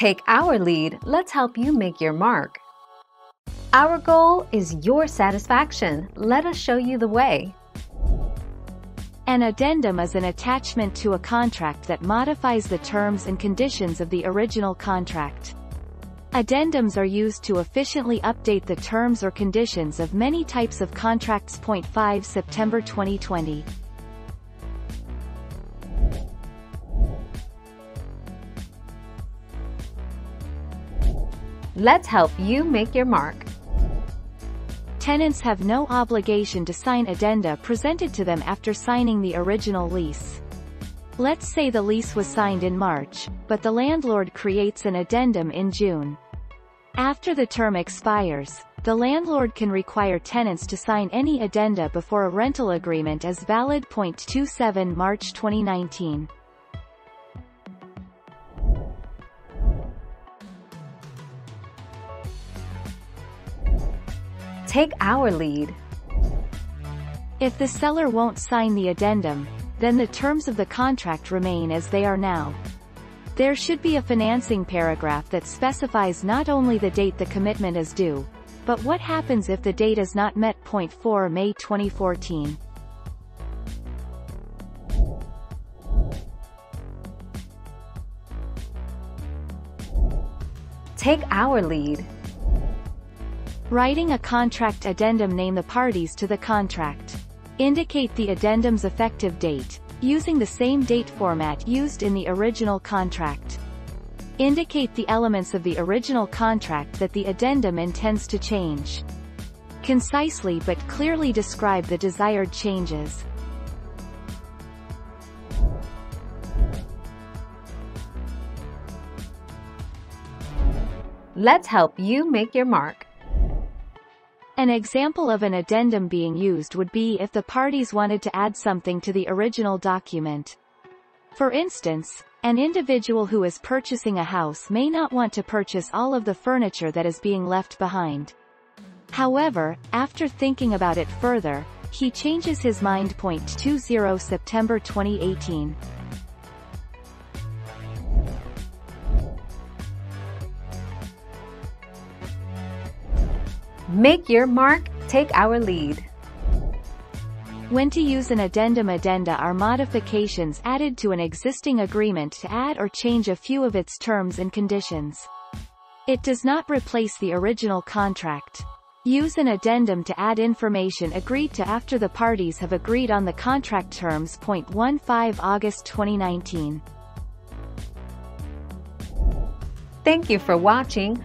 Take our lead, let's help you make your mark. Our goal is your satisfaction. Let us show you the way. An addendum is an attachment to a contract that modifies the terms and conditions of the original contract. Addendums are used to efficiently update the terms or conditions of many types of contracts. Point 5 September 2020 Let's help you make your mark. Tenants have no obligation to sign addenda presented to them after signing the original lease. Let's say the lease was signed in March, but the landlord creates an addendum in June. After the term expires, the landlord can require tenants to sign any addenda before a rental agreement is valid. Point 27 March 2019 Take our lead. If the seller won't sign the addendum, then the terms of the contract remain as they are now. There should be a financing paragraph that specifies not only the date the commitment is due, but what happens if the date is not met. Point 4 May 2014 Take our lead. Writing a contract addendum name the parties to the contract. Indicate the addendum's effective date, using the same date format used in the original contract. Indicate the elements of the original contract that the addendum intends to change. Concisely but clearly describe the desired changes. Let's help you make your mark. An example of an addendum being used would be if the parties wanted to add something to the original document. For instance, an individual who is purchasing a house may not want to purchase all of the furniture that is being left behind. However, after thinking about it further, he changes his mind. Point 20 September 2018 Make your mark, take our lead. When to use an addendum addenda are modifications added to an existing agreement to add or change a few of its terms and conditions. It does not replace the original contract. Use an addendum to add information agreed to after the parties have agreed on the contract terms. Point 15 August 2019 Thank you for watching.